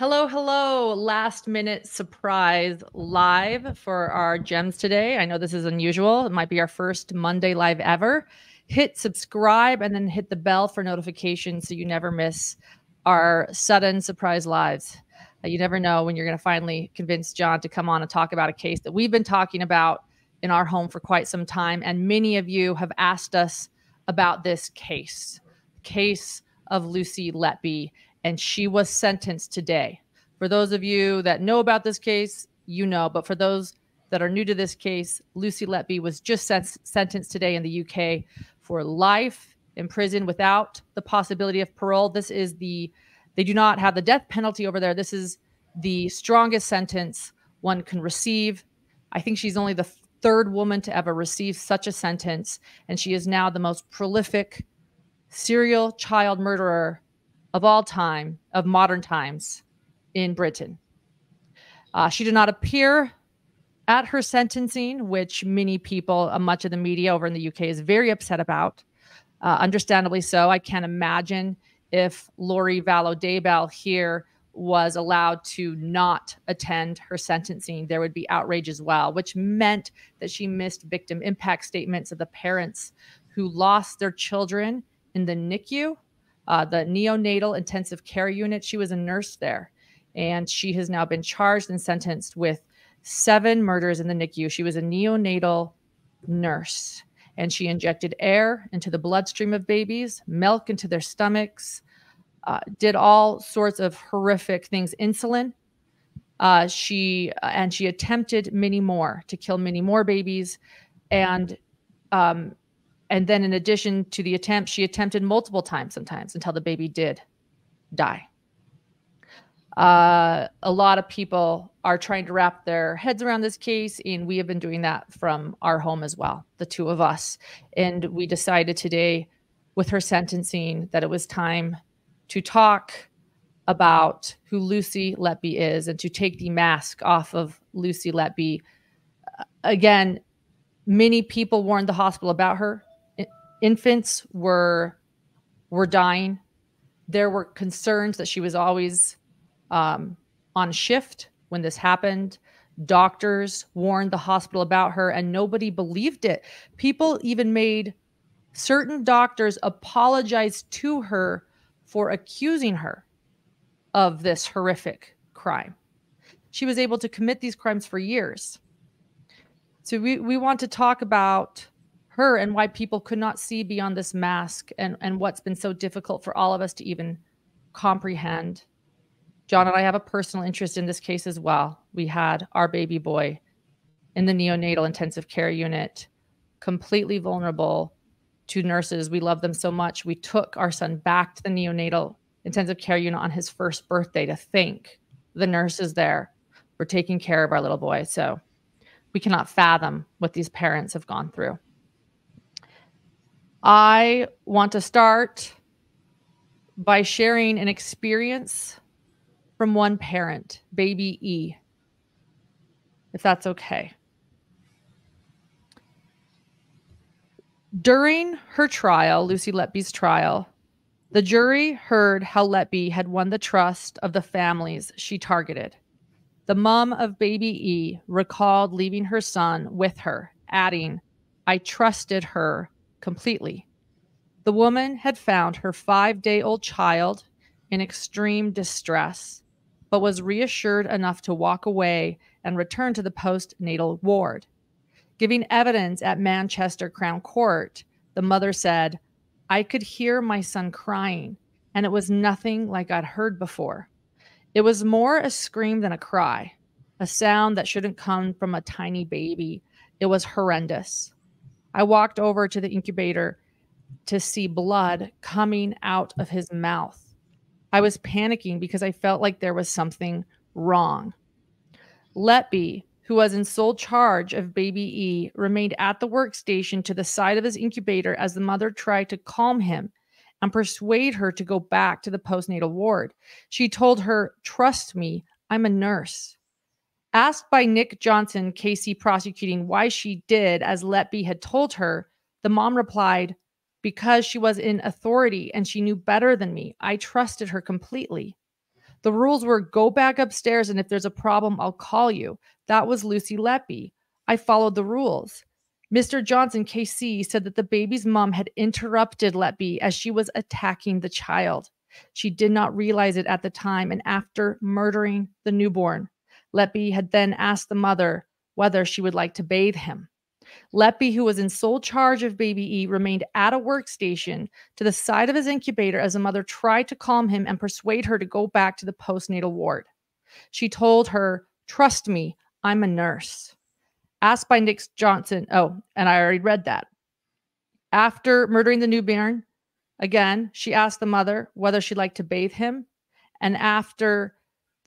Hello, hello. Last minute surprise live for our gems today. I know this is unusual. It might be our first Monday live ever. Hit subscribe and then hit the bell for notifications so you never miss our sudden surprise lives. Uh, you never know when you're going to finally convince John to come on and talk about a case that we've been talking about in our home for quite some time. And many of you have asked us about this case, case of Lucy Letby and she was sentenced today. For those of you that know about this case, you know, but for those that are new to this case, Lucy Letby was just sentenced today in the UK for life in prison without the possibility of parole. This is the, they do not have the death penalty over there. This is the strongest sentence one can receive. I think she's only the third woman to ever receive such a sentence. And she is now the most prolific serial child murderer of all time, of modern times in Britain. Uh, she did not appear at her sentencing, which many people, uh, much of the media over in the UK is very upset about. Uh, understandably so. I can't imagine if Lori Vallow Daybell here was allowed to not attend her sentencing, there would be outrage as well, which meant that she missed victim impact statements of the parents who lost their children in the NICU uh, the neonatal intensive care unit. She was a nurse there, and she has now been charged and sentenced with seven murders in the NICU. She was a neonatal nurse, and she injected air into the bloodstream of babies, milk into their stomachs, uh, did all sorts of horrific things, insulin. Uh, she and she attempted many more to kill many more babies, and um, and then, in addition to the attempt, she attempted multiple times sometimes until the baby did die. Uh, a lot of people are trying to wrap their heads around this case, and we have been doing that from our home as well, the two of us. And we decided today, with her sentencing, that it was time to talk about who Lucy Letby is and to take the mask off of Lucy Letby. Again, many people warned the hospital about her infants were were dying. There were concerns that she was always um, on shift when this happened. Doctors warned the hospital about her, and nobody believed it. People even made certain doctors apologize to her for accusing her of this horrific crime. She was able to commit these crimes for years. So we, we want to talk about her and why people could not see beyond this mask and, and what's been so difficult for all of us to even comprehend. John and I have a personal interest in this case as well. We had our baby boy in the neonatal intensive care unit, completely vulnerable to nurses. We love them so much. We took our son back to the neonatal intensive care unit on his first birthday to thank the nurses there for taking care of our little boy. So we cannot fathom what these parents have gone through. I want to start by sharing an experience from one parent, baby E, if that's okay. During her trial, Lucy Letby's trial, the jury heard how Letby had won the trust of the families she targeted. The mom of baby E recalled leaving her son with her, adding, I trusted her completely. The woman had found her five day old child in extreme distress, but was reassured enough to walk away and return to the postnatal ward. Giving evidence at Manchester Crown Court, the mother said, I could hear my son crying, and it was nothing like I'd heard before. It was more a scream than a cry, a sound that shouldn't come from a tiny baby. It was horrendous. I walked over to the incubator to see blood coming out of his mouth. I was panicking because I felt like there was something wrong. Letby, who was in sole charge of baby E, remained at the workstation to the side of his incubator as the mother tried to calm him and persuade her to go back to the postnatal ward. She told her, Trust me, I'm a nurse. Asked by Nick Johnson, KC prosecuting, why she did as Letby had told her, the mom replied, Because she was in authority and she knew better than me. I trusted her completely. The rules were go back upstairs and if there's a problem, I'll call you. That was Lucy Letby. I followed the rules. Mr. Johnson, KC, said that the baby's mom had interrupted Letby as she was attacking the child. She did not realize it at the time, and after murdering the newborn, Letby had then asked the mother whether she would like to bathe him. Letby, who was in sole charge of baby E, remained at a workstation to the side of his incubator as the mother tried to calm him and persuade her to go back to the postnatal ward. She told her, Trust me, I'm a nurse. Asked by Nick Johnson. Oh, and I already read that. After murdering the newborn, again, she asked the mother whether she'd like to bathe him. And after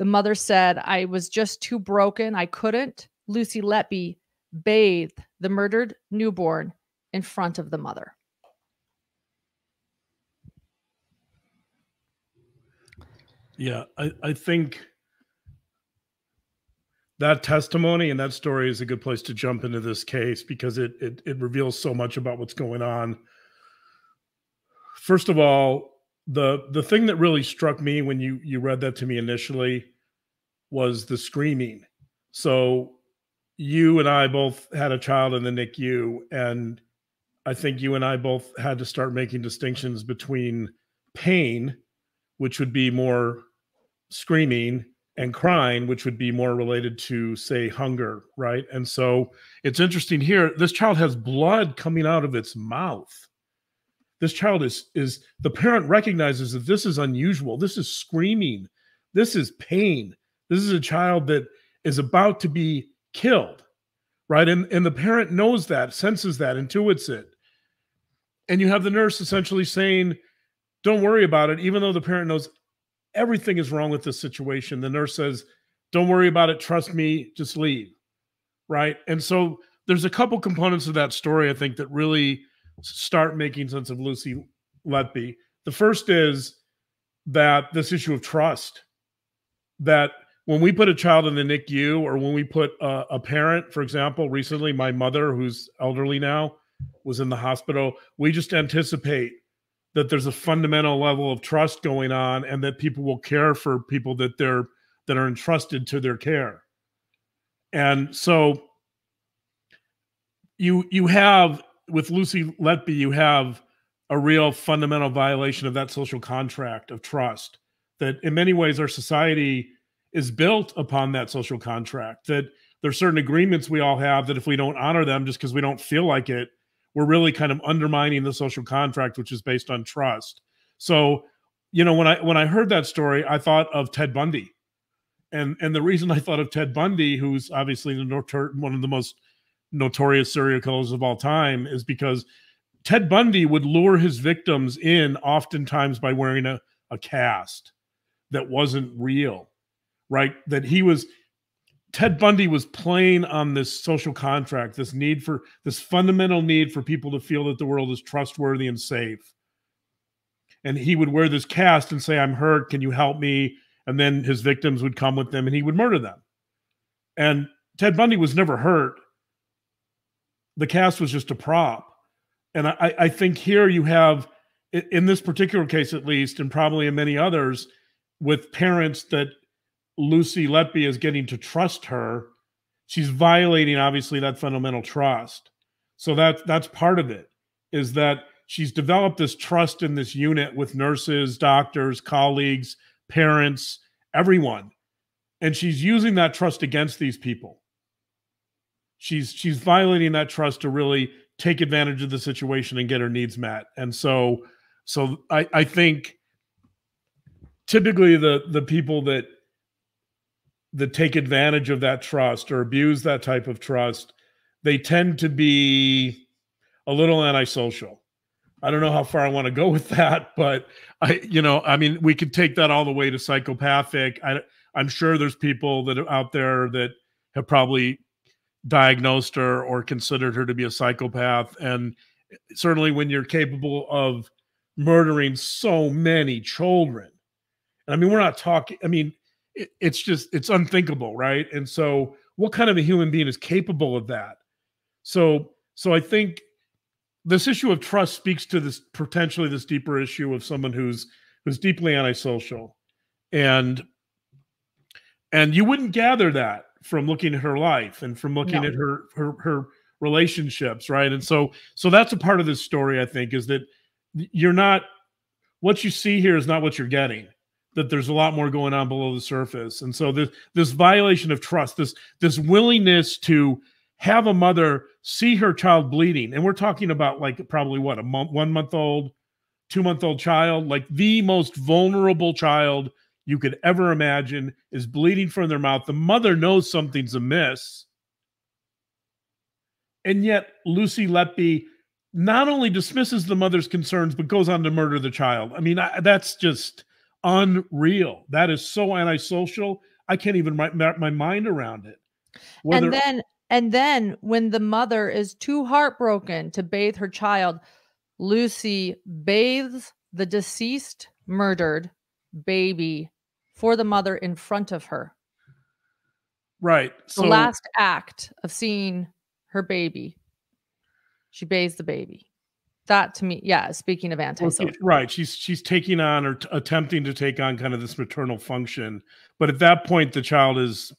the mother said, I was just too broken, I couldn't, Lucy Letby bathed the murdered newborn in front of the mother. Yeah, I, I think that testimony and that story is a good place to jump into this case because it, it it reveals so much about what's going on. First of all, the the thing that really struck me when you you read that to me initially was the screaming. So you and I both had a child in the NICU, and I think you and I both had to start making distinctions between pain, which would be more screaming, and crying, which would be more related to, say, hunger, right? And so it's interesting here. This child has blood coming out of its mouth. This child is is the parent recognizes that this is unusual. This is screaming. This is pain. This is a child that is about to be killed, right? And, and the parent knows that, senses that, intuits it. And you have the nurse essentially saying, don't worry about it, even though the parent knows everything is wrong with this situation. The nurse says, don't worry about it, trust me, just leave, right? And so there's a couple components of that story, I think, that really start making sense of Lucy Letby. The first is that this issue of trust, that when we put a child in the NICU or when we put a, a, parent, for example, recently my mother, who's elderly now, was in the hospital, we just anticipate that there's a fundamental level of trust going on and that people will care for people that they're that are entrusted to their care. And so you you have with Lucy Letby, you have a real fundamental violation of that social contract of trust that in many ways our society is built upon that social contract that there's certain agreements we all have that if we don't honor them just because we don't feel like it we're really kind of undermining the social contract which is based on trust. So you know when i when i heard that story i thought of ted bundy. And and the reason i thought of ted bundy who's obviously the one of the most notorious serial killers of all time is because ted bundy would lure his victims in oftentimes by wearing a, a cast that wasn't real right? That he was Ted Bundy was playing on this social contract, this need for this fundamental need for people to feel that the world is trustworthy and safe. And he would wear this cast and say, I'm hurt. Can you help me? And then his victims would come with them and he would murder them. And Ted Bundy was never hurt. The cast was just a prop. And I, I think here you have, in this particular case at least, and probably in many others, with parents that Lucy Letby is getting to trust her, she's violating obviously that fundamental trust. So that that's part of it is that she's developed this trust in this unit with nurses, doctors, colleagues, parents, everyone. And she's using that trust against these people. She's she's violating that trust to really take advantage of the situation and get her needs met. And so so I, I think typically the the people that that take advantage of that trust or abuse that type of trust, they tend to be a little antisocial. I don't know how far I want to go with that, but I, you know, I mean, we could take that all the way to psychopathic. I, I'm sure there's people that are out there that have probably diagnosed her or considered her to be a psychopath. And certainly when you're capable of murdering so many children, I mean, we're not talking, I mean, it, it's just it's unthinkable, right? And so, what kind of a human being is capable of that? So, so I think this issue of trust speaks to this potentially this deeper issue of someone who's who's deeply antisocial, and And you wouldn't gather that from looking at her life and from looking No. at her her her relationships, right? And so so that's a part of this story, I think, is that you're not what you see here is not what you're getting. That there's a lot more going on below the surface. And so this this violation of trust, this this willingness to have a mother see her child bleeding, and we're talking about like probably what a month, one month old, two month old child, like the most vulnerable child you could ever imagine is bleeding from their mouth. The mother knows something's amiss. And yet, Lucy Letby not only dismisses the mother's concerns, but goes on to murder the child. I mean, I, that's just unreal. That is so antisocial. I can't even wrap my mind around it. Whether, and then and then when the mother is too heartbroken to bathe her child, Lucy bathes the deceased murdered baby for the mother in front of her. right. The last act of seeing her baby. She bathes the baby. That to me, yeah, speaking of Well, antisocial. she- right she's she's taking on or attempting to take on kind of this maternal function but at that point the child has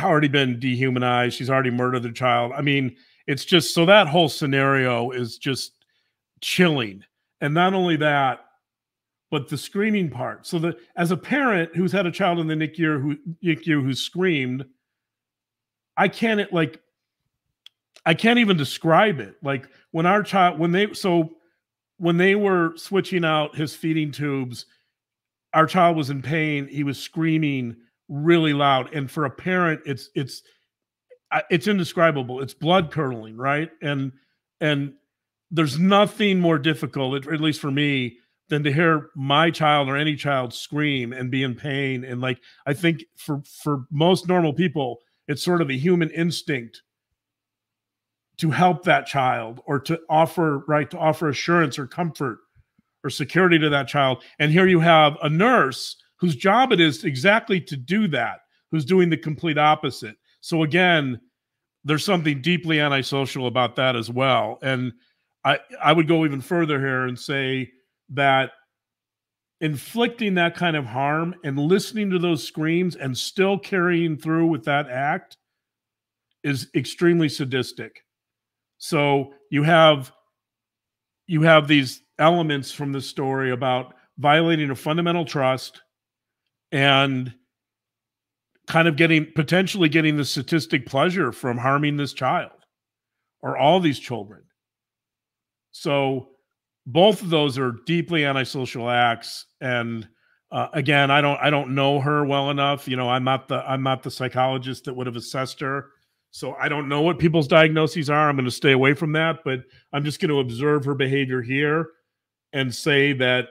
already been dehumanized she's already murdered the child. I mean it's just so that whole scenario is just chilling. And not only that but the screaming part. So that as a parent who's had a child in the nicu who nicu who screamed i can't like i can't even describe it like when our child when they so when they were switching out his feeding tubes, our child was in pain. He was screaming really loud, and for a parent, it's it's it's indescribable. It's blood curdling, right? And and there's nothing more difficult, at, least for me, than to hear my child or any child scream and be in pain. And like I think for for most normal people, it's sort of a human instinct to help that child or to offer right to offer assurance or comfort or security to that child. And here you have a nurse whose job it is exactly to do that who's doing the complete opposite. So again there's something deeply antisocial about that as well. And i i would go even further here and say that inflicting that kind of harm and listening to those screams and still carrying through with that act is extremely sadistic so you have you have these elements from the story about violating a fundamental trust and kind of getting potentially getting the sadistic pleasure from harming this child or all these children. So both of those are deeply antisocial acts. And uh, again i don't i don't know her well enough. You know i'm not the i'm not the psychologist that would have assessed her so I don't know what people's diagnoses are. I'm going to stay away from that, but I'm just going to observe her behavior here and say that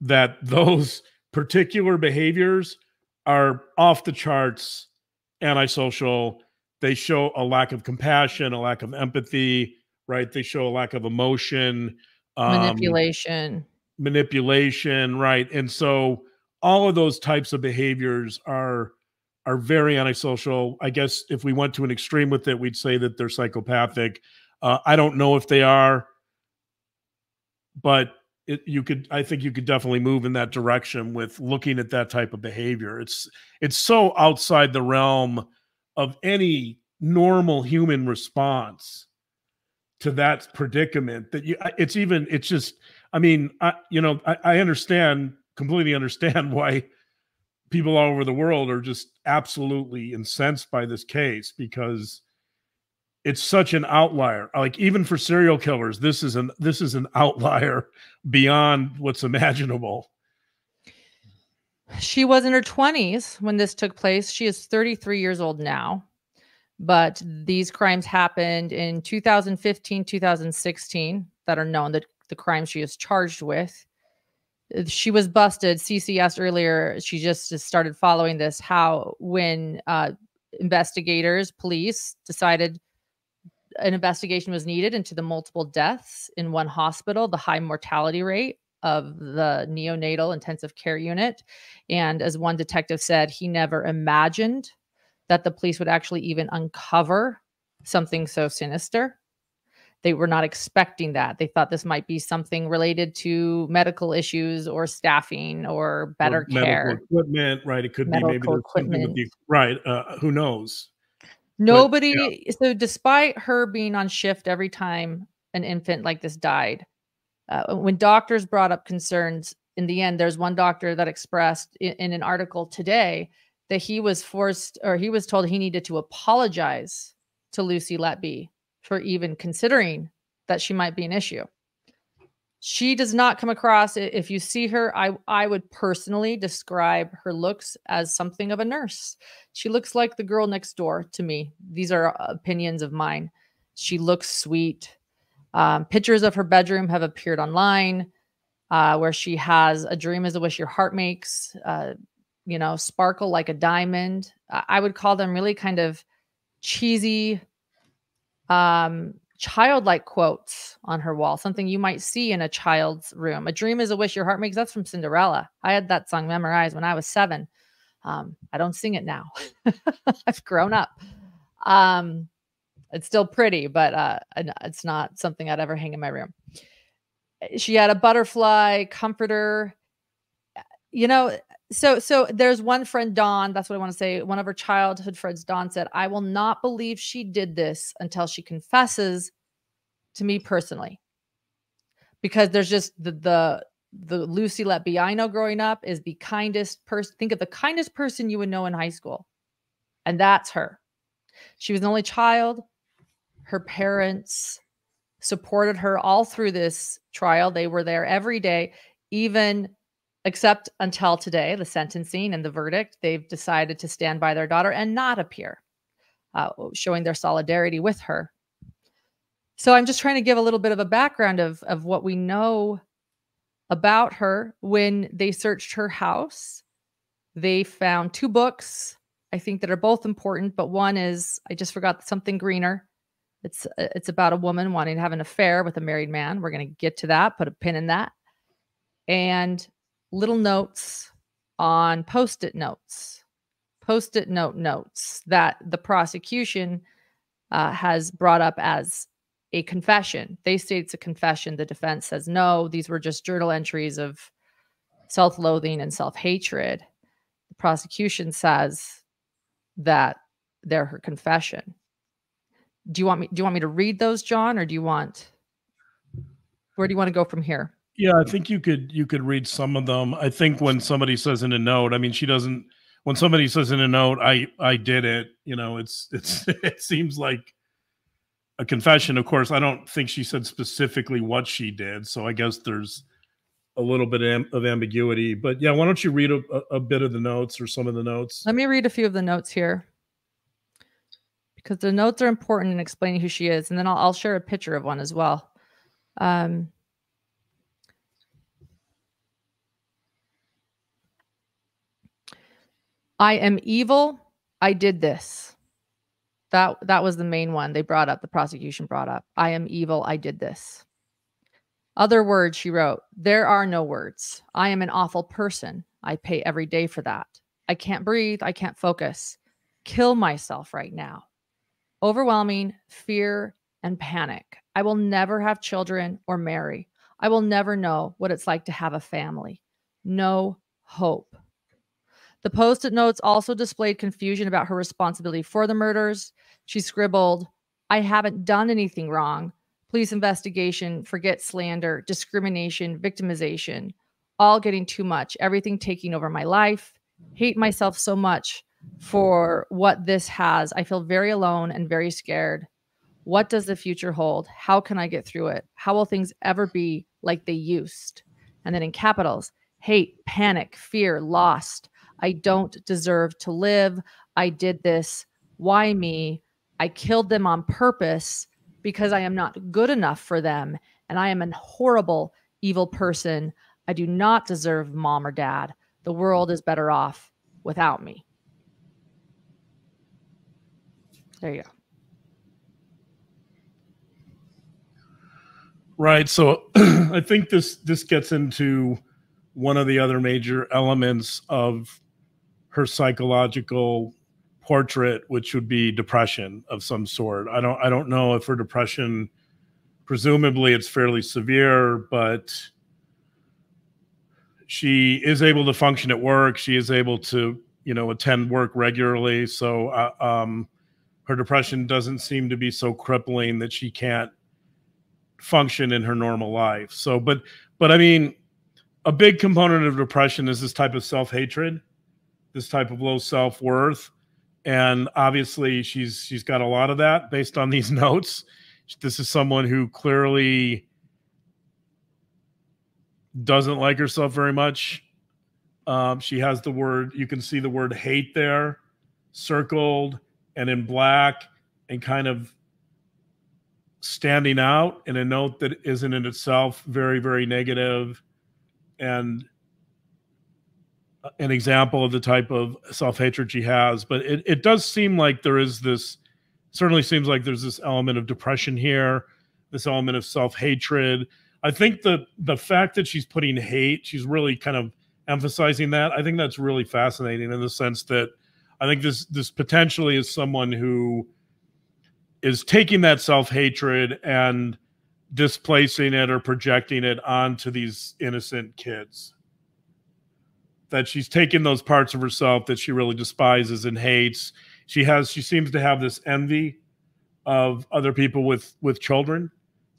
that those particular behaviors are off the charts antisocial. They show a lack of compassion, a lack of empathy, right? They show a lack of emotion, um, Manipulation. manipulation, right? And so all of those types of behaviors are are very antisocial. I guess if we went to an extreme with it, we'd say that they're psychopathic. Uh, I don't know if they are, but it, you could. I think you could definitely move in that direction with looking at that type of behavior. It's it's so outside the realm of any normal human response to that predicament that you. It's even. It's just. I mean, I you know I, I understand completely understand why people all over the world are just absolutely incensed by this case because it's such an outlier like even for serial killers this is an this is an outlier beyond what's imaginable She was in her 20s when this took place. She is 33 years old now. But these crimes happened in 2015, 2016 that are known that the crimes she is charged with. She was busted. CC asked earlier, she just just started following this how when uh, investigators, police decided an investigation was needed into the multiple deaths in one hospital, the high mortality rate of the neonatal intensive care unit. And as one detective said, he never imagined that the police would actually even uncover something so sinister. They were not expecting that. They thought this might be something related to medical issues or staffing or better or care. equipment, right? It could medical be maybe equipment. something the, right. Uh, who knows? Nobody. But, yeah. So, despite her being on shift every time an infant like this died, uh, when doctors brought up concerns, in the end, there's one doctor that expressed in, in an article today that he was forced or he was told he needed to apologize to Lucy Letby for even considering that she might be an issue. She does not come across if you see her I I would personally describe her looks as something of a nurse. She looks like the girl next door to me. These are opinions of mine. She looks sweet. Um, pictures of her bedroom have appeared online uh, where she has a dream is a wish your heart makes, uh, you know, sparkle like a diamond. I would call them really kind of cheesy, um, childlike quotes on her wall, something you might see in a child's room. A dream is a wish your heart makes. That's from Cinderella. I had that song memorized when I was seven. Um, I don't sing it now. I've grown up. Um, it's still pretty, but uh, it's not something I'd ever hang in my room. She had a butterfly comforter. You know, so so there's one friend Dawn, that's what I want to say. One of her childhood friends Dawn said, "I will not believe she did this until she confesses to me personally." Because there's just the the the Lucy Letby I know growing up is the kindest person. Think of the kindest person you would know in high school. And that's her. She was an only child. Her parents supported her all through this trial. They were there every day, even except until today, the sentencing and the verdict. They've decided to stand by their daughter and not appear, uh, showing their solidarity with her. So I'm just trying to give a little bit of a background of, of what we know about her. When they searched her house, they found two books, I think, that are both important, but one is, I just forgot something greener. It's it's about a woman wanting to have an affair with a married man. We're going to get to that. Put a pin in that. And little notes on post-it notes, post-it note notes that the prosecution uh, has brought up as a confession. They say it's a confession. The defense says no. These were just journal entries of self-loathing and self-hatred. The prosecution says that they're her confession do you want me do you want me to read those john or do you want where do you want to go from here yeah i think you could you could read some of them i think when somebody says in a note i mean she doesn't when somebody says in a note i i did it you know it's it's it seems like a confession of course i don't think she said specifically what she did so i guess there's a little bit of ambiguity but yeah why don't you read a, a bit of the notes or some of the notes let me read a few of the notes here because the notes are important in explaining who she is. And then I'll, I'll share a picture of one as well. Um, I am evil. I did this. That that was the main one they brought up. The prosecution brought up. I am evil. I did this. Other words she wrote. There are no words. I am an awful person. I pay every day for that. I can't breathe. I can't focus. Kill myself right now overwhelming fear and panic. I will never have children or marry. I will never know what it's like to have a family. No hope. The post it notes also displayed confusion about her responsibility for the murders. She scribbled, I haven't done anything wrong. Police investigation, forget slander, discrimination, victimization, all getting too much, everything taking over my life. Hate myself so much for what this has. I feel very alone and very scared. What does the future hold? How can I get through it? How will things ever be like they used? And then in capitals hate, panic, fear, lost. I don't deserve to live. I did this. Why me? I killed them on purpose because I am not good enough for them. And I am a horrible, evil person. I do not deserve mom or dad. The world is better off without me. There you go. Right. So I think this this gets into one of the other major elements of her psychological portrait, which would be depression of some sort. I don't I don't know if her depression presumably it's fairly severe, but she is able to function at work. She is able to, you know, attend work regularly. So, uh, um, her depression doesn't seem to be so crippling that she can't function in her normal life. So, but, but I mean, a big component of depression is this type of self hatred, this type of low self worth, and obviously she's she's got a lot of that based on these notes. This is someone who clearly doesn't like herself very much. Um, she has the word you can see the word hate there, circled and in black, and kind of standing out in a note that isn't in itself very very negative and an example of the type of self-hatred she has but it, it does seem like there is this certainly seems like there's this element of depression here this element of self-hatred i think the the fact that she's putting hate she's really kind of emphasizing that i think that's really fascinating in the sense that i think this this potentially is someone who is taking that self-hatred and displacing it or projecting it onto these innocent kids. That she's taken those parts of herself that she really despises and hates. She has she seems to have this envy of other people with with children,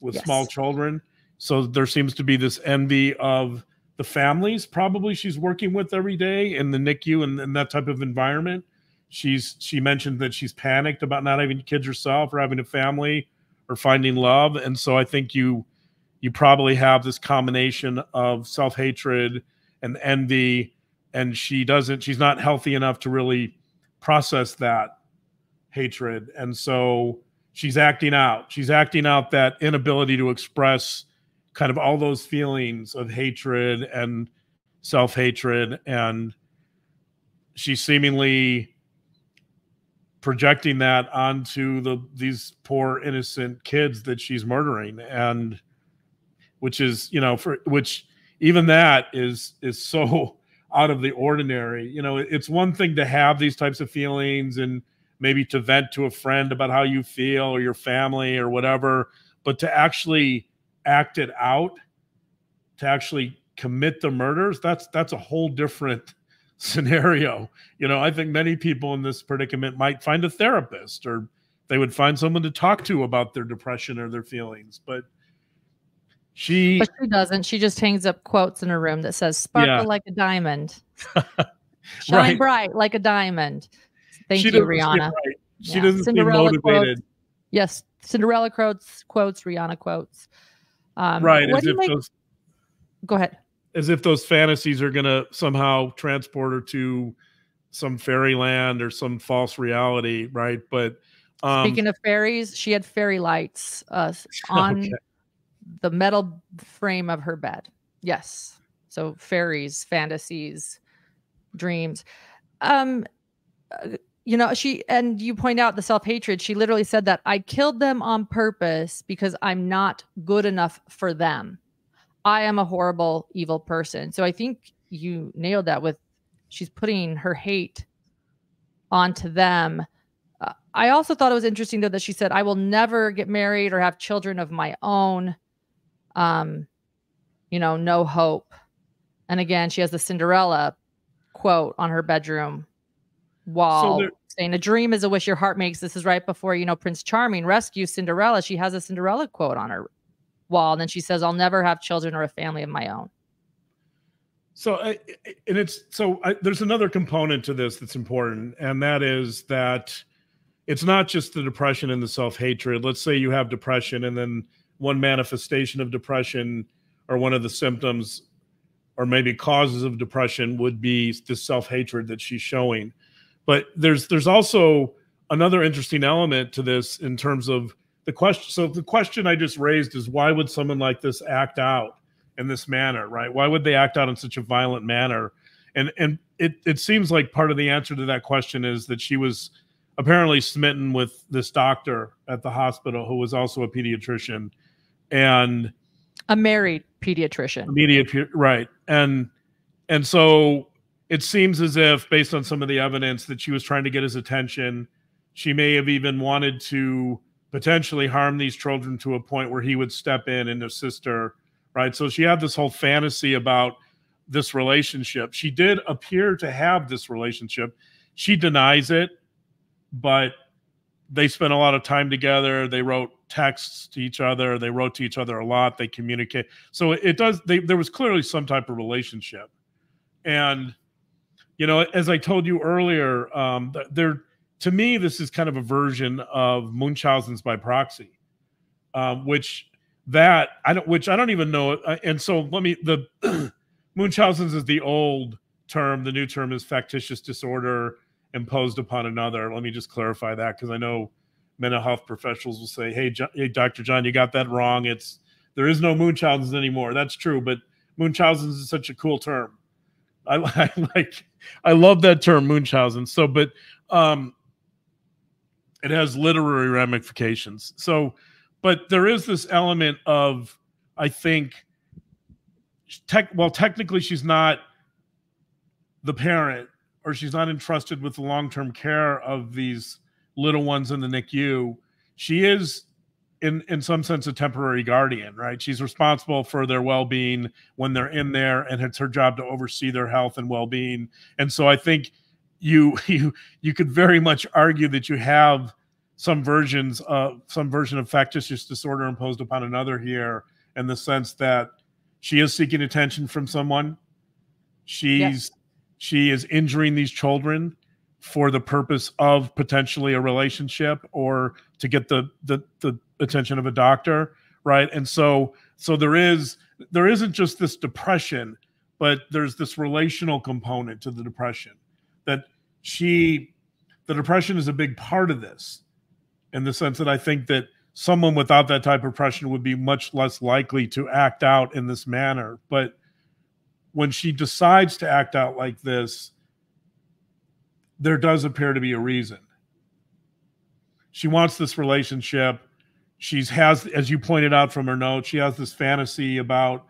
with yes. small children. So there seems to be this envy of the families probably she's working with every day in the NICU and, and that type of environment. She's she mentioned that she's panicked about not having kids herself or having a family or finding love. And so I think you you probably have this combination of self-hatred and envy and she doesn't she's not healthy enough to really process that hatred. And so she's acting out. She's acting out that inability to express kind of all those feelings of hatred and self-hatred. And she's seemingly projecting that onto the these poor innocent kids that she's murdering. And which is you know for which even that is is so out of the ordinary you know it's one thing to have these types of feelings and maybe to vent to a friend about how you feel or your family or whatever but to actually act it out to actually commit the murders that's that's a whole different scenario. You know, I think many people in this predicament might find a therapist or they would find someone to talk to about their depression or their feelings. But she But she doesn't. She just hangs up quotes in her room that says sparkle yeah. like a diamond. Shine right. bright like a diamond. Thank she you, Rihanna. Right. She yeah. doesn't Cinderella seem motivated. Quotes. Yes, Cinderella quotes, quotes, Rihanna quotes. Um, right. As if make... those... Go ahead as if those fantasies are going to somehow transport her to some fairyland or some false reality, right? But um, speaking of fairies, she had fairy lights uh, on okay. The metal frame of her bed. Yes, so fairies, fantasies, dreams. Um, uh, you know, she and you point out the self hatred. She literally said that I killed them on purpose because I'm not good enough for them. I am a horrible, evil person. So I think you nailed that with she's putting her hate onto them. Uh, I also thought it was interesting though that she said, "I will never get married or have children of my own." Um, you know, no hope. And again, she has the Cinderella quote on her bedroom wall so saying, "A dream is a wish your heart makes." This is right before you know Prince Charming rescues Cinderella. She has a Cinderella quote on her wall. And then she says, I'll never have children or a family of my own. So, and it's so I, there's another component to this that's important, and that is that it's not just the depression and the self hatred. Let's say you have depression, and then one manifestation of depression or one of the symptoms or maybe causes of depression would be the self hatred that she's showing. But there's there's also another interesting element to this in terms of the question so the question i just raised is why would someone like this act out in this manner right? Why would they act out in such a violent manner? And and it it seems like part of the answer to that question is that she was apparently smitten with this doctor at the hospital who was also a pediatrician and a married pediatrician. Immediate right. And and so it seems as if based on some of the evidence that she was trying to get his attention she may have even wanted to potentially harm these children to a point where he would step in and assist her right? So she had this whole fantasy about this relationship. She did appear to have this relationship. She denies it but they spent a lot of time together. They wrote texts to each other they wrote to each other a lot they communicate so it does they, there was clearly some type of relationship and you know as i told you earlier um there to me, this is kind of a version of Munchausen's by proxy, um, which that I don't, which I don't even know. Uh, and so let me the Munchausen's is the old term. The new term is factitious disorder imposed upon another. Let me just clarify that because I know mental health professionals will say, "Hey, hey, Dr. John, you got that wrong. It's there is no Munchausen's anymore." That's true, but Munchausen's is such a cool term. I, I like, I love that term Munchausen. So, but um, it has literary ramifications. So, but there is this element of, I think, tech. Well, technically, she's not the parent, or she's not entrusted with the long-term care of these little ones in the NICU. She is, in in some sense, a temporary guardian, right? She's responsible for their well-being when they're in there, and it's her job to oversee their health and well-being. And so, I think you you you could very much argue that you have some versions of some version of factitious disorder imposed upon another here in the sense that she is seeking attention from someone she's yes. she is injuring these children for the purpose of potentially a relationship or to get the the, the attention of a doctor right? And so so there is there isn't just this depression but there's this relational component to the depression that she the depression is a big part of this in the sense that i think that someone without that type of depression would be much less likely to act out in this manner. But when she decides to act out like this there does appear to be a reason. She wants this relationship. She's has as you pointed out from her note she has this fantasy about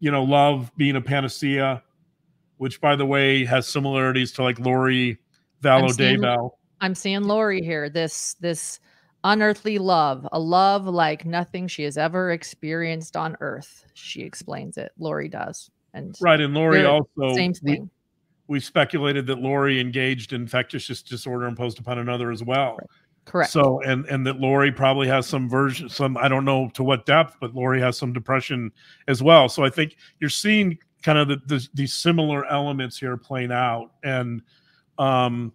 you know love being a panacea which by the way has similarities to like lori vallow daybell. I'm seeing lori here this this unearthly love a love like nothing she has ever experienced on earth. She explains it. Lori does. And right and lori also same thing we, speculated that lori engaged in factitious disorder imposed upon another as well right. Correct. So and and that Lori probably has some version, some I don't know to what depth, but Lori has some depression as well. So I think you're seeing kind of the, the these similar elements here playing out, and um,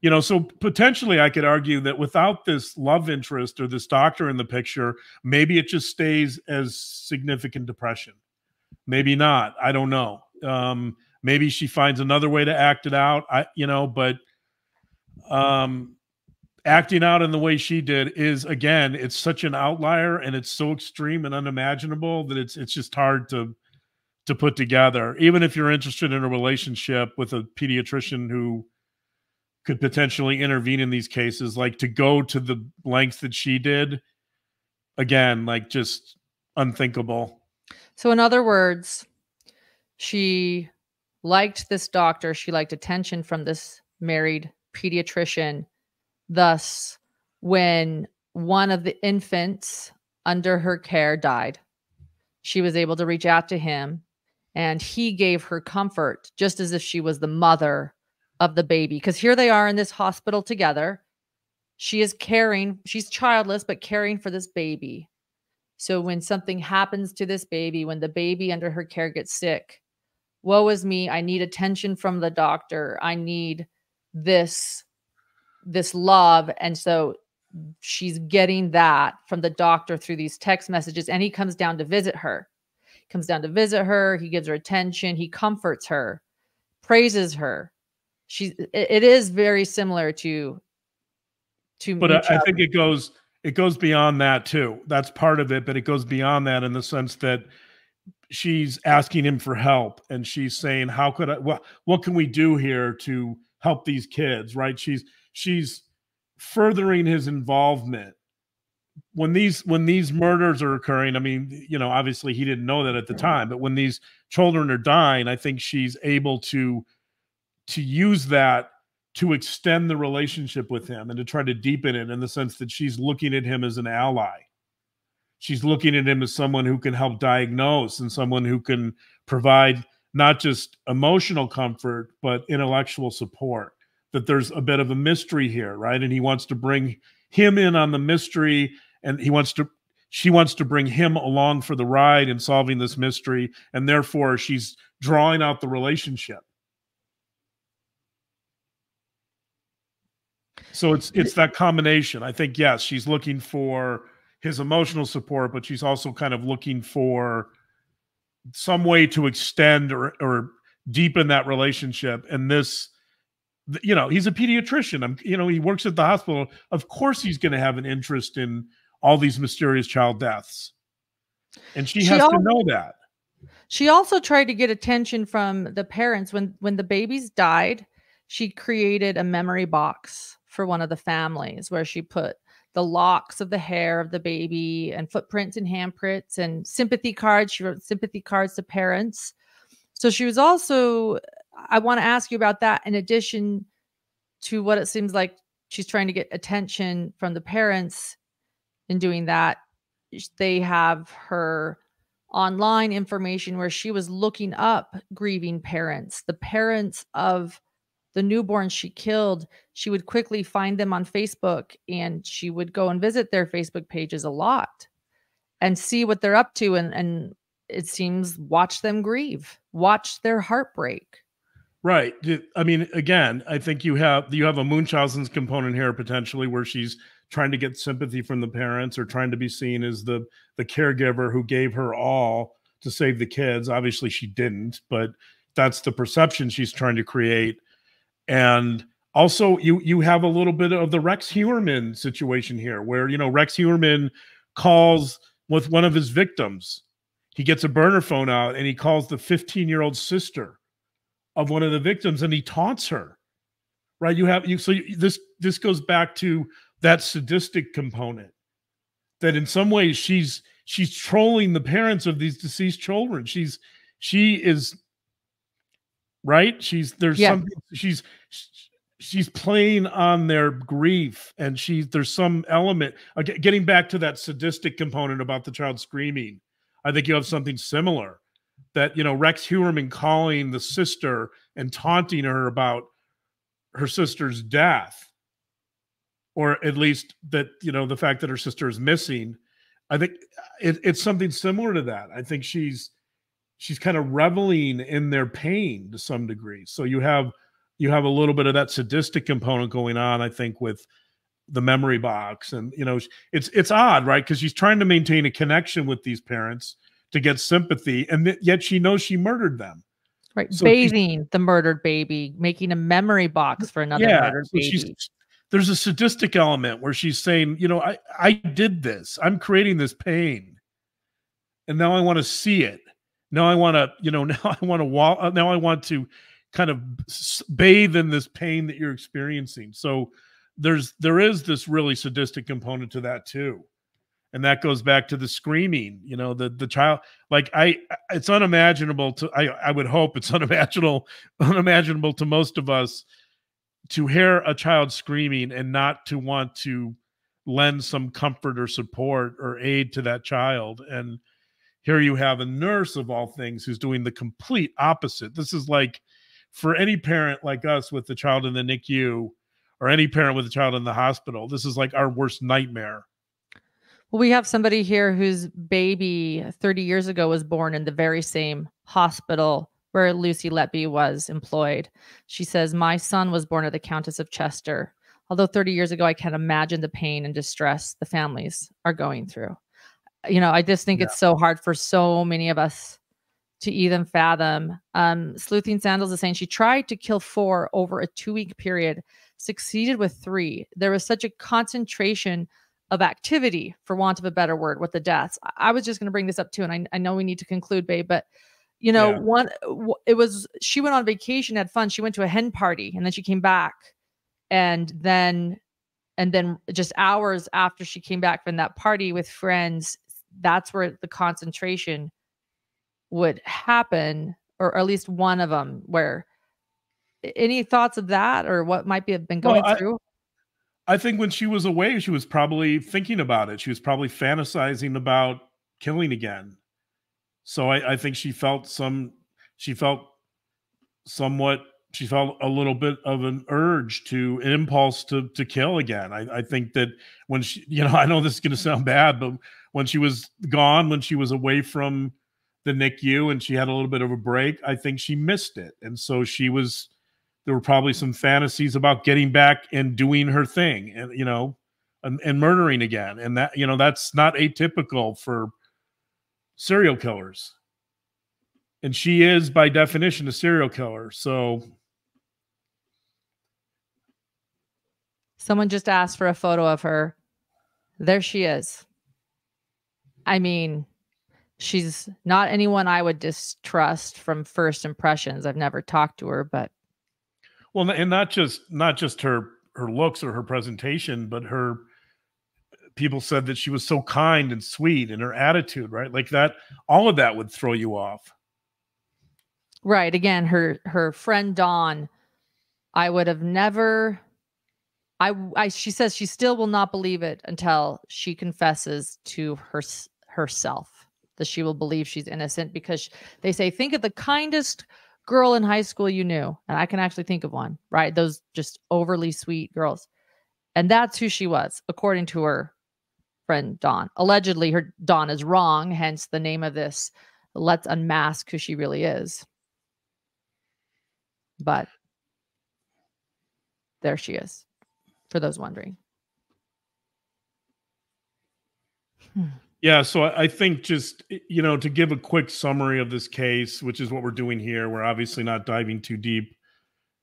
you know, so potentially I could argue that without this love interest or this doctor in the picture, maybe it just stays as significant depression. Maybe not. I don't know. Um, maybe she finds another way to act it out. I, you know, but um acting out in the way she did is again it's such an outlier and it's so extreme and unimaginable that it's it's just hard to to put together even if you're interested in a relationship with a pediatrician who could potentially intervene in these cases like to go to the lengths that she did again like just unthinkable so in other words she liked this doctor she liked attention from this married pediatrician Thus, when one of the infants under her care died, she was able to reach out to him and he gave her comfort just as if she was the mother of the baby. Because here they are in this hospital together. She is caring, she's childless, but caring for this baby. So when something happens to this baby, when the baby under her care gets sick, woe is me. I need attention from the doctor. I need this this love and so she's getting that from the doctor through these text messages and he comes down to visit her he comes down to visit her he gives her attention he comforts her praises her she's it is very similar to to but I, I think it goes it goes beyond that too that's part of it but it goes beyond that in the sense that she's asking him for help and she's saying how could i what what can we do here to help these kids? Right? She's she's furthering his involvement. When these when these murders are occurring i mean you know obviously he didn't know that at the time but when these children are dying i think she's able to to use that to extend the relationship with him and to try to deepen it in the sense that she's looking at him as an ally. She's looking at him as someone who can help diagnose and someone who can provide not just emotional comfort, but intellectual support. That there's a bit of a mystery here, right? And he wants to bring him in on the mystery and he wants to she wants to bring him along for the ride in solving this mystery and therefore she's drawing out the relationship So it's it's that combination. I think yes, she's looking for his emotional support, but she's also kind of looking for some way to extend or or deepen that relationship. And this, you know, he's a pediatrician. I'm, you know, he works at the hospital. Of course, he's going to have an interest in all these mysterious child deaths, and she, she has to know that. She also tried to get attention from the parents when when the babies died. She created a memory box for one of the families where she put the locks of the hair of the baby and footprints and handprints and sympathy cards. She wrote sympathy cards to parents. So she was also, I want to ask you about that in addition to what it seems like she's trying to get attention from the parents in doing that. They have her online information where she was looking up grieving parents, the parents of the newborns she killed, she would quickly find them on Facebook and she would go and visit their Facebook pages a lot and see what they're up to and and it seems watch them grieve, watch their heartbreak. Right. I mean, again, I think you have you have a Munchausen's component here potentially where she's trying to get sympathy from the parents or trying to be seen as the the caregiver who gave her all to save the kids. Obviously, she didn't, but that's the perception she's trying to create and also you you have a little bit of the Rex Heuermann situation here where you know Rex Heuermann calls with one of his victims. He gets a burner phone out and he calls the 15-year-old sister of one of the victims and he taunts her. Right? You have you so you, this this goes back to that sadistic component that in some ways she's she's trolling the parents of these deceased children. She's she is right? She's there's yeah. something she's she's playing on their grief and she's there's some element getting back to that sadistic component about the child screaming i think you have something similar that you know rex Heuermann calling the sister and taunting her about her sister's death or at least that you know the fact that her sister is missing. I think it, it's something similar to that. I think she's she's kind of reveling in their pain to some degree. So you have you have a little bit of that sadistic component going on, I think, with the memory box, and you know, it's it's odd, right? Because she's trying to maintain a connection with these parents to get sympathy, and yet she knows she murdered them. Right, so bathing the murdered baby, making a memory box for another yeah, murdered so baby. there's a sadistic element where she's saying, you know, I I did this. I'm creating this pain, and now I want to see it now I want to, you know, now I want to walk. Uh, now I want to kind of bathe in this pain that you're experiencing. So there's there is this really sadistic component to that too. And that goes back to the screaming, you know, the the child like I it's unimaginable to I I would hope it's unimaginable unimaginable to most of us to hear a child screaming and not to want to lend some comfort or support or aid to that child and here you have a nurse of all things who's doing the complete opposite. This is like for any parent like us with the child in the NICU or any parent with a child in the hospital, this is like our worst nightmare. Well, we have somebody here whose baby 30 years ago was born in the very same hospital where Lucy Letby was employed. She says, My son was born at the Countess of Chester. Although 30 years ago, I can't imagine the pain and distress the families are going through you know, I just think yeah. it's so hard for so many of us to even fathom. Um, Sleuthing Sandals is saying she tried to kill four over a two week period, succeeded with three. There was such a concentration of activity, for want of a better word, with the deaths. I was just going to bring this up too, and I, I, know we need to conclude, babe, but you know, yeah. one it was she went on vacation, had fun. She went to a hen party, and then she came back, and then and then just hours after she came back from that party with friends that's where the concentration would happen or, at least one of them where any thoughts of that or what might be have been going well, through? I think when she was away, she was probably thinking about it. She was probably fantasizing about killing again. So I, I think she felt some, she felt somewhat, she felt a little bit of an urge to, an impulse to to kill again. I, I think that when she, you know, I know this is going to sound bad, but when she was gone, when she was away from the NICU and she had a little bit of a break, I think she missed it, and so she was there were probably some fantasies about getting back and doing her thing and you know and, and murdering again. And that you know that's not atypical for serial killers. And she is by definition a serial killer. So someone just asked for a photo of her there she is i mean she's not anyone i would distrust from first impressions i've never talked to her but well, and not just not just her her looks or her presentation, but her people said that she was so kind and sweet and her attitude, right? Like that, all of that would throw you off. Right. Again, her her friend Dawn, I would have never I, I she says she still will not believe it until she confesses to her herself that she will believe she's innocent because they say think of the kindest girl in high school you knew, and I can actually think of one, right? Those just overly sweet girls. And that's who she was, according to her friend Dawn. Allegedly, her Dawn is wrong, hence the name of this. Let's unmask who she really is. But there she is, for those wondering. Yeah, so I think just you know to give a quick summary of this case, which is what we're doing here. We're obviously not diving too deep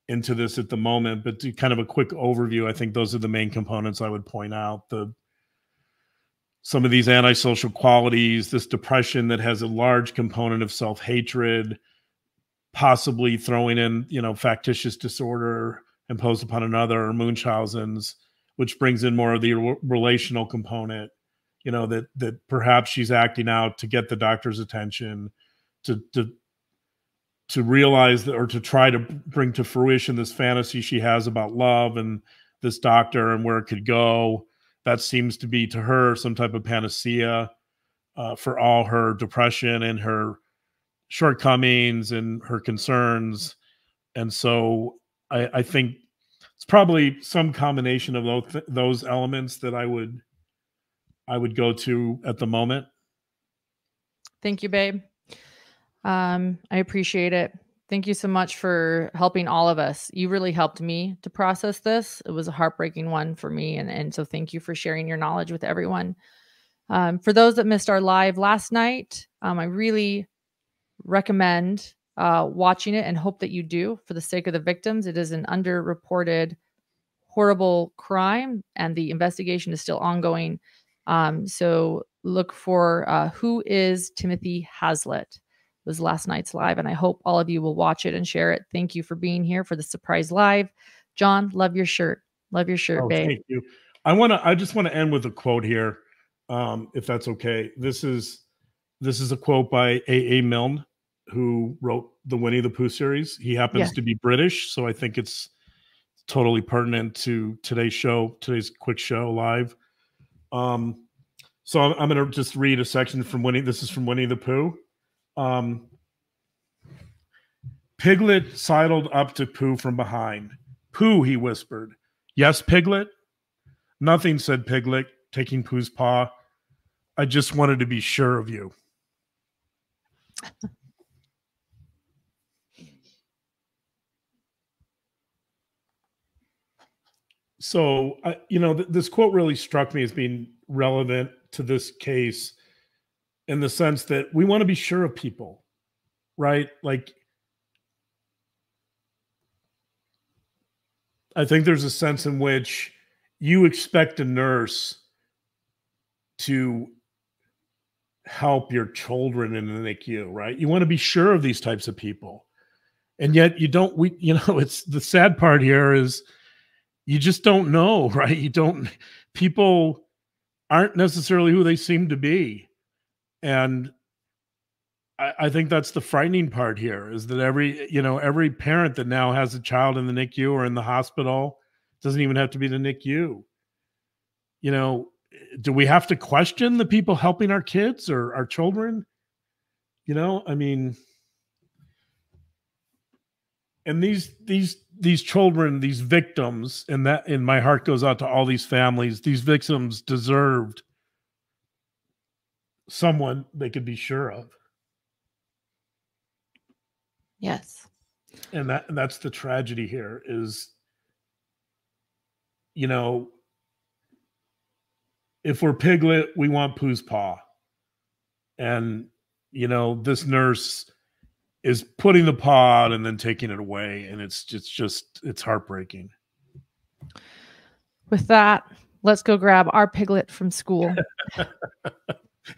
into this at the moment, but to kind of a quick overview, I think those are the main components I would point out. The some of these antisocial qualities, this depression that has a large component of self-hatred, possibly throwing in, you know, factitious disorder imposed upon another or Munchausen's, which brings in more of the relational component you know that that perhaps she's acting out to get the doctor's attention to to to realize that or to try to bring to fruition this fantasy she has about love and this doctor and where it could go. That seems to be to her some type of panacea uh, for all her depression and her shortcomings and her concerns. And so I, I think it's probably some combination of those those elements that I would I would go to at the moment. Thank you, babe. Um, I appreciate it. Thank you so much for helping all of us. You really helped me to process this. It was a heartbreaking one for me. And, and so thank you for sharing your knowledge with everyone. Um, for those that missed our live last night, um, I really recommend uh, watching it and hope that you do for the sake of the victims. It is an underreported, horrible crime, and the investigation is still ongoing. Um, so look for uh, who is Timothy Hazlitt was last night's live, and I hope all of you will watch it and share it. Thank you for being here for the surprise live. John, love your shirt. Love your shirt, oh, babe. Thank you. I want to. I just want to end with a quote here, um, if that's okay. This is this is a quote by A. A. Milne, who wrote the Winnie the Pooh series. He happens yeah. to be British, so I think it's totally pertinent to today's show, today's quick show live. Um, so I'm, I'm going to just read a section from Winnie. This is from Winnie the Pooh. Um, Piglet sidled up to Pooh from behind. Pooh, he whispered. Yes, Piglet? Nothing, said Piglet, taking Pooh's paw. I just wanted to be sure of you. So uh, you know th- this quote really struck me as being relevant to this case in the sense that we want to be sure of people right like i think there's a sense in which you expect a nurse to help your children in the NICU, right? You want to be sure of these types of people. And yet you don't we you know, it's the sad part here is you just don't know, right? You don't, people aren't necessarily who they seem to be. And I, I think that's the frightening part here is that every you know every parent that now has a child in the NICU or in the hospital doesn't even have to be the NICU. You know, do we have to question the people helping our kids or our children? You know, I mean, and these these these children, these victims, and that and my heart goes out to all these families. These victims deserved someone they could be sure of. Yes. And that and that's the tragedy here is you know if we're piglet, we want Pooh's paw. And you know, this nurse is putting the out and then taking it away and it's just just it's heartbreaking. With that, let's go grab our piglet from school.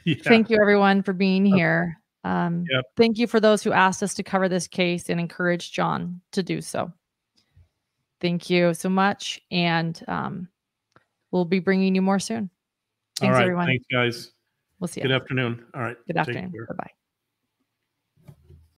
yeah. Thank you everyone for being here. Um, yep. Thank you for those who asked us to cover this case and encouraged John to do so. Thank you so much. And um, we'll be bringing you more soon. Thanks, everyone. Thanks, guys. We'll see you. Good afternoon. All right. Good afternoon. Bye bye.